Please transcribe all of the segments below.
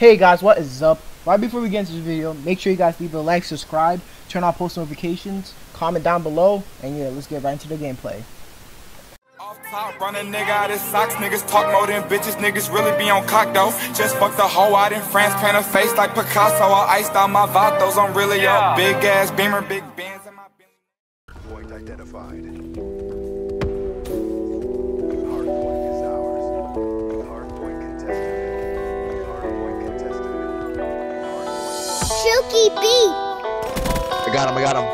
Hey guys, what is up? Right before we get into this video, make sure you guys leave a like, subscribe, turn on post notifications, comment down below, and yeah, let's get right into the gameplay. Off top, run a nigga out his socks. Niggas talk more than bitches. Niggas really be on cock though. Just fucked a hoe out in France, paint her face like Picasso. I iced out my vatos. I'm really up. Big ass beamer, big bands in my Point identified. Hardpoint Chuki. I got him, I got him.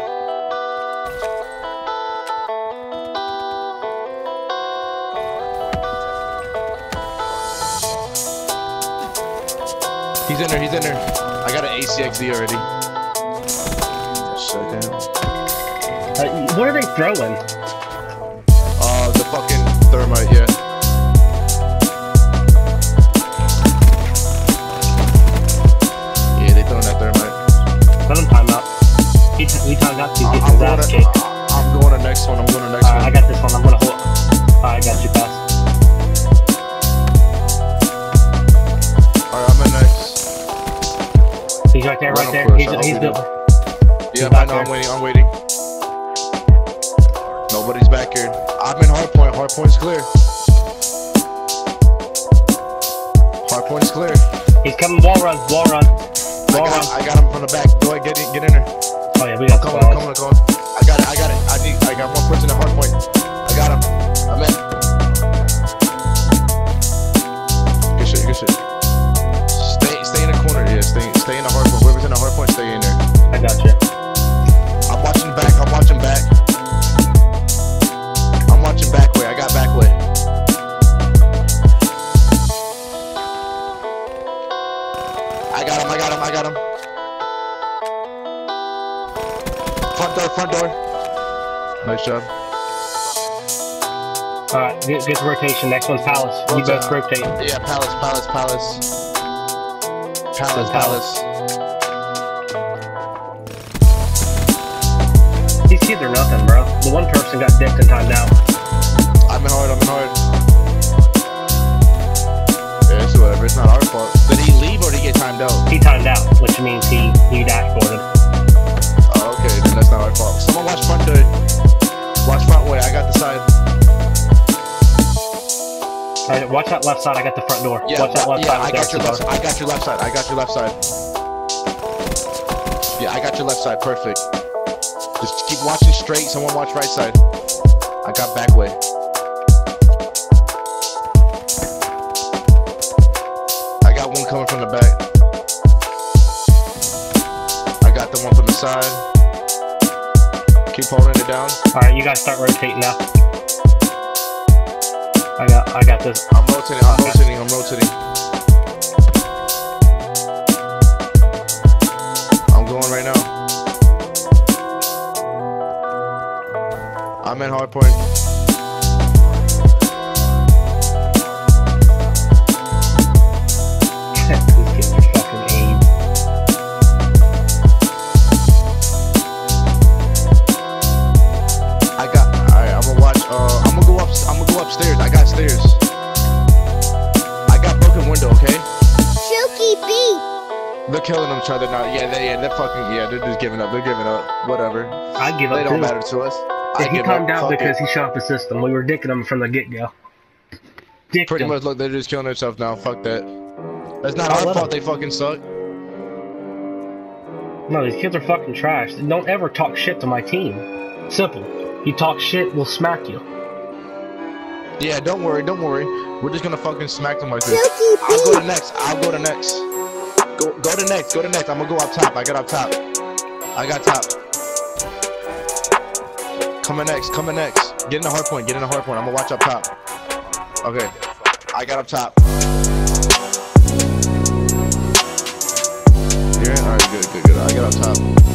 He's in there, he's in there. I got an ACXD already. Shut down. Uh, what are they throwing? Uh, the fucking thermite, yeah. Yeah, Let him time out. He, he timed out. He's I'm his going, ass to, kicked. I'm going to next one, I'm going to next one. I got this one. I'm gonna hold. Alright, I got you, pass. Alright, I'm in next. He's right there, right there. He's, first, he's good. Yeah, I know, I'm waiting, I'm waiting. Nobody's back here. I'm in hard point. Hard point's clear. Hard point's clear. He's coming. Wall run. Wall run. I Wall got, run. I got him from the back. Go ahead, get in, get in there. Oh yeah, we I'm got the coming, I'm balls. coming, I'm coming. I got it, I got it. I need, I got one person at hardpoint. I got him. I'm in. Good shit, good shit. Stay, stay in the corner, yeah. Stay, stay in the hardpoint. Got him. I got him. I got him. Front door. Front door. Nice job. Alright, good, get the rotation. Next one's Palace. You Rotate. both rotate. Yeah. Palace. Palace. Palace. Palace. Palace. Palace. These kids are nothing, bro. The one person got dicked and timed out. I'm in hard. I'm in hard. Yeah, it's whatever. It's not our fault. Timed out? He timed out, which means he he dashboarded. Oh, okay, then that's not our fault. Someone watch front door. Watch front way. I got the side. Alright, watch that left side. I got the front door. watch that left yeah. side. I got your left. I got your left side. I got your left side. Yeah, I got your left side. Perfect. Just keep watching straight. Someone watch right side. I got back way. I got one coming from the back. Side. Keep holding it down. Alright, you guys start rotating now. I got I got this. I'm rotating, I'm Okay. rotating, I'm rotating. I'm going right now. I'm in hardpoint. These Chuki beat. They're killing each other now. Yeah, they yeah, they're fucking yeah, they're just giving up. They're giving up. Whatever. I give up They don't too. matter to us. I Yeah, he give timed up. out Fuck it. because he shot the system. We were dicking him from the get go. Dicked Pretty him. much look, they're just killing themselves now. Fuck that. That's not I'll our fault. them. They fucking suck. No, these kids are fucking trash. Don't ever talk shit to my team. Simple. You talk shit, we'll smack you. Yeah, don't worry, don't worry. We're just gonna fucking smack them like this. I'll go to next. I'll go to next. Go, go to next. Go to next. I'm gonna go up top. I got up top. I got top. Coming next. Coming next. Get in the hard point. Get in the hard point. I'm gonna watch up top. Okay. I got up top. You're in? Alright, good, good, good. I got up top.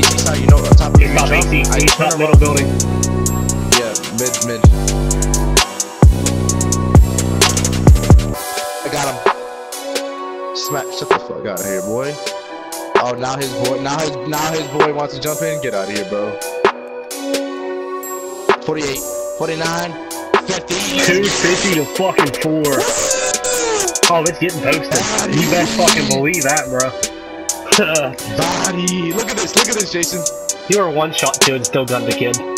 Attention on AC. You know, on top of He's the not jump, AC. I He's turn not around- middle building. Yeah, mid, mid. I got him. Smack. Shut the fuck out of here, boy. Oh, now his boy. Now his now his boy wants to jump in. Get out of here, bro. 48, 49, 50. 250 to fucking 4. Oh, it's getting posted. You best fucking believe that, bro. Body. Look at this. Look at this, Jason. you were one shot to and still got the kid.